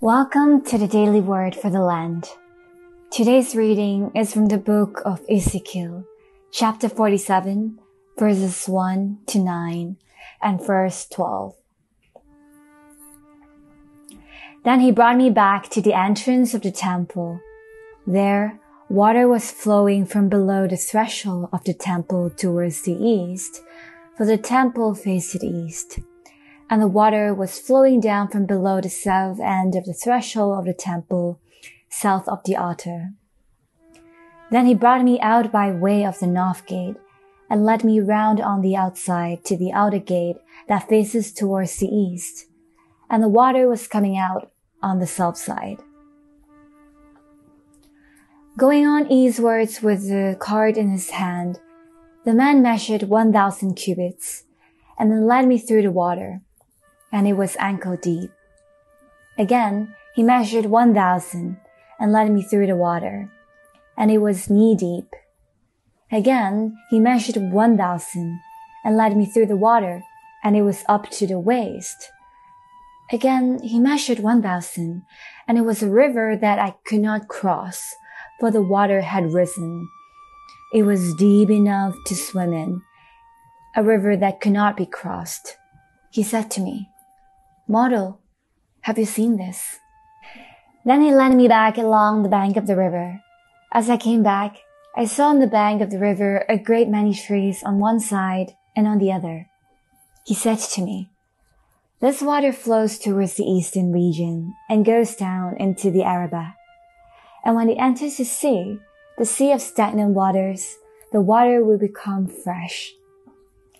Welcome to the Daily Word for the Lent. Today's reading is from the book of Ezekiel, chapter 47, verses 1 to 9 and verse 12. Then he brought me back to the entrance of the temple. There, water was flowing from below the threshold of the temple towards the east, for the temple faced east and the water was flowing down from below the south end of the threshold of the temple, south of the altar. Then he brought me out by way of the north gate, and led me round on the outside to the outer gate that faces towards the east, and the water was coming out on the south side. Going on eastwards with the cart in his hand, the man measured one thousand cubits, and then led me through the water and it was ankle deep. Again, he measured 1,000 and led me through the water, and it was knee deep. Again, he measured 1,000 and led me through the water, and it was up to the waist. Again, he measured 1,000, and it was a river that I could not cross, for the water had risen. It was deep enough to swim in, a river that could not be crossed. He said to me, Mortal, have you seen this? Then he led me back along the bank of the river. As I came back, I saw on the bank of the river a great many trees on one side and on the other. He said to me, This water flows towards the eastern region and goes down into the Arabah. And when it enters the sea, the sea of stagnant waters, the water will become fresh.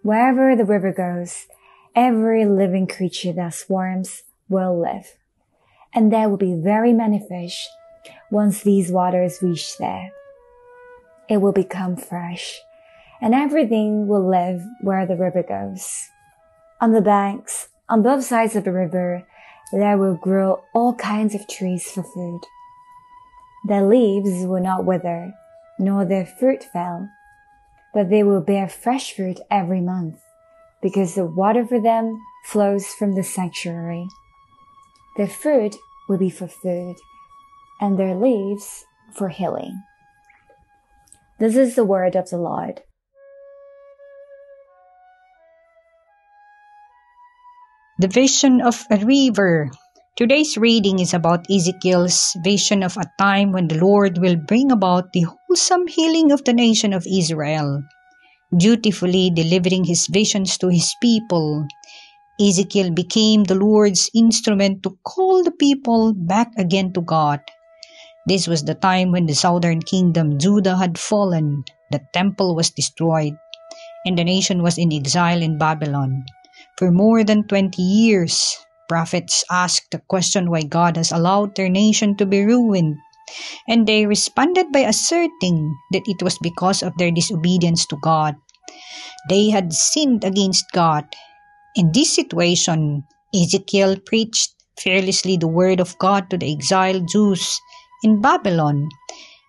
Wherever the river goes, every living creature that swarms will live. And there will be very many fish once these waters reach there. It will become fresh, and everything will live where the river goes. On the banks, on both sides of the river, there will grow all kinds of trees for food. Their leaves will not wither, nor their fruit fail, but they will bear fresh fruit every month because the water for them flows from the sanctuary. Their fruit will be for food, and their leaves for healing. This is the word of the Lord. The vision of a river. Today's reading is about Ezekiel's vision of a time when the Lord will bring about the wholesome healing of the nation of Israel dutifully delivering his visions to his people. Ezekiel became the Lord's instrument to call the people back again to God. This was the time when the southern kingdom, Judah, had fallen, the temple was destroyed, and the nation was in exile in Babylon. For more than 20 years, prophets asked the question why God has allowed their nation to be ruined. And they responded by asserting that it was because of their disobedience to God. They had sinned against God. In this situation, Ezekiel preached fearlessly the word of God to the exiled Jews in Babylon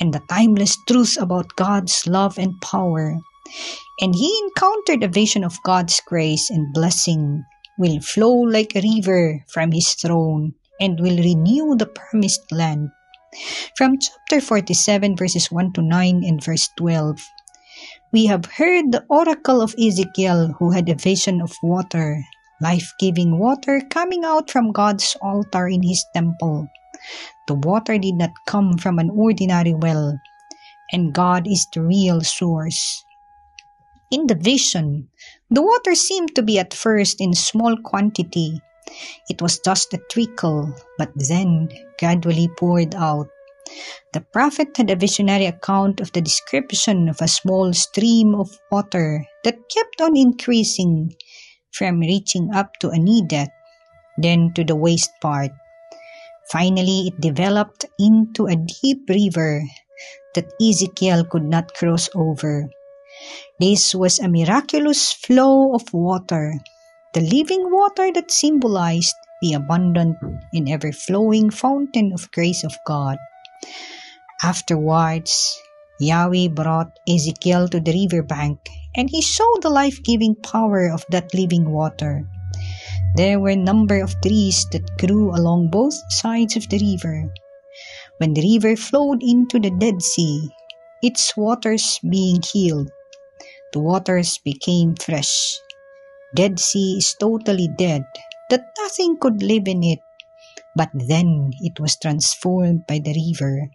and the timeless truth about God's love and power. And he encountered a vision of God's grace and blessing will flow like a river from his throne and will renew the promised land. From chapter 47, verses 1 to 9 and verse 12. We have heard the oracle of Ezekiel who had a vision of water, life-giving water coming out from God's altar in his temple. The water did not come from an ordinary well, and God is the real source. In the vision, the water seemed to be at first in small quantity. It was just a trickle, but then gradually poured out. The prophet had a visionary account of the description of a small stream of water that kept on increasing from reaching up to a knee depth, then to the waist part. Finally, it developed into a deep river that Ezekiel could not cross over. This was a miraculous flow of water, the living water that symbolized the abundant and ever flowing fountain of grace of God. Afterwards, Yahweh brought Ezekiel to the river bank, and he saw the life giving power of that living water. There were a number of trees that grew along both sides of the river. When the river flowed into the Dead Sea, its waters being healed, the waters became fresh. Dead Sea is totally dead, that nothing could live in it. But then it was transformed by the river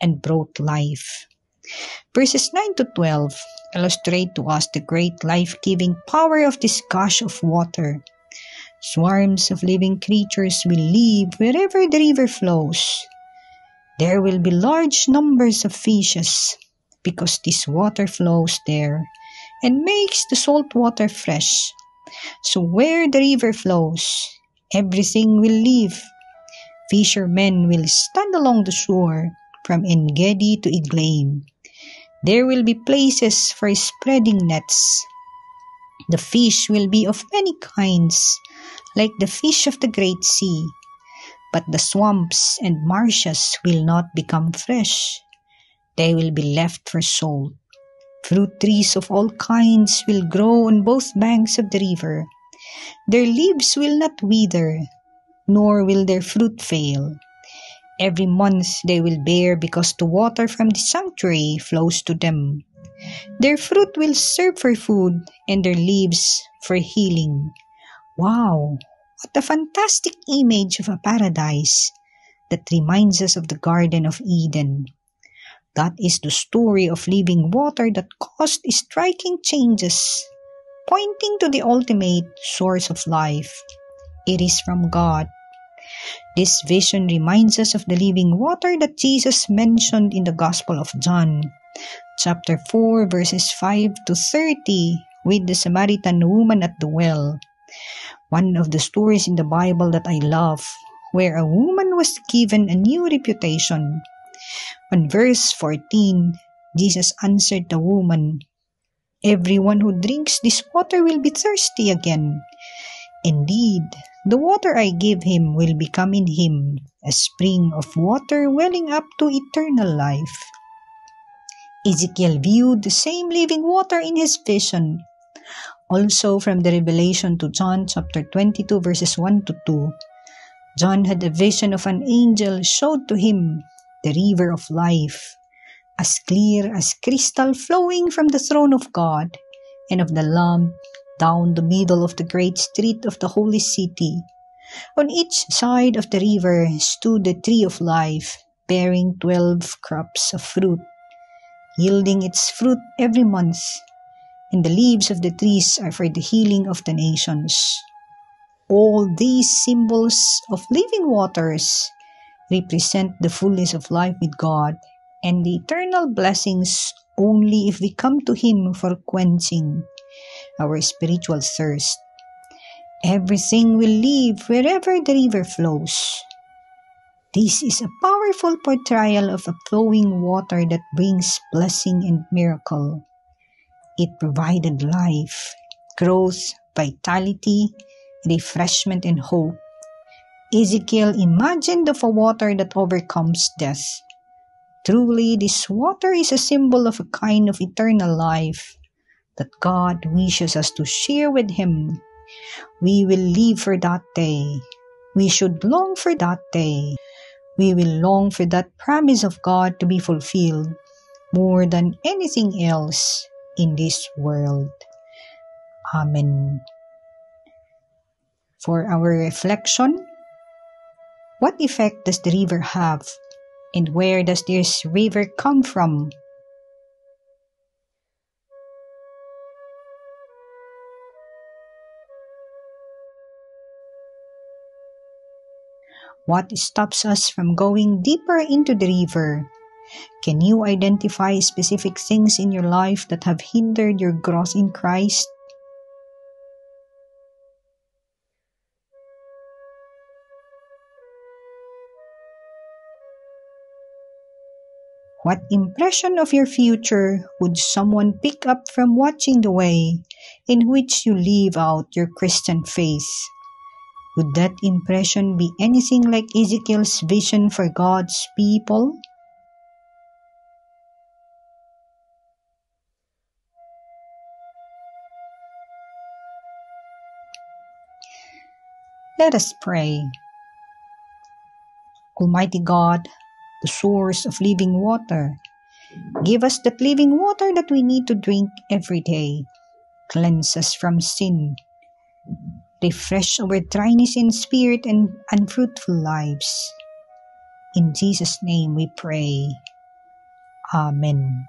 and brought life. Verses 9 to 12 illustrate to us the great life giving power of this gush of water. Swarms of living creatures will live wherever the river flows. There will be large numbers of fishes because this water flows there and makes the salt water fresh. So where the river flows, everything will live. Fishermen will stand along the shore from Engedi to Eglaim. There will be places for spreading nets. The fish will be of many kinds, like the fish of the great sea. But the swamps and marshes will not become fresh. They will be left for salt. Fruit trees of all kinds will grow on both banks of the river. Their leaves will not wither, nor will their fruit fail. Every month they will bear because the water from the sanctuary flows to them. Their fruit will serve for food and their leaves for healing. Wow, what a fantastic image of a paradise that reminds us of the Garden of Eden. That is the story of living water that caused striking changes, pointing to the ultimate source of life. It is from God. This vision reminds us of the living water that Jesus mentioned in the Gospel of John, chapter 4, verses 5 to 30, with the Samaritan woman at the well. One of the stories in the Bible that I love, where a woman was given a new reputation. On verse 14, Jesus answered the woman, Everyone who drinks this water will be thirsty again. Indeed, the water I give him will become in him a spring of water welling up to eternal life. Ezekiel viewed the same living water in his vision. Also from the revelation to John chapter 22 verses 1 to 2, John had a vision of an angel showed to him the river of life, as clear as crystal flowing from the throne of God and of the Lamb down the middle of the great street of the holy city. On each side of the river stood the tree of life, bearing twelve crops of fruit, yielding its fruit every month, and the leaves of the trees are for the healing of the nations. All these symbols of living waters represent the fullness of life with God and the eternal blessings only if we come to Him for quenching our spiritual thirst. Everything will live wherever the river flows. This is a powerful portrayal of a flowing water that brings blessing and miracle. It provided life, growth, vitality, refreshment, and hope. Ezekiel imagined of a water that overcomes death. Truly, this water is a symbol of a kind of eternal life that God wishes us to share with Him. We will live for that day. We should long for that day. We will long for that promise of God to be fulfilled more than anything else in this world. Amen. For our reflection, what effect does the river have? And where does this river come from? What stops us from going deeper into the river? Can you identify specific things in your life that have hindered your growth in Christ? What impression of your future would someone pick up from watching the way in which you live out your Christian faith? Would that impression be anything like Ezekiel's vision for God's people? Let us pray. Almighty God, the source of living water, give us that living water that we need to drink every day. Cleanse us from sin. Refresh our dryness in spirit and unfruitful lives. In Jesus' name we pray. Amen.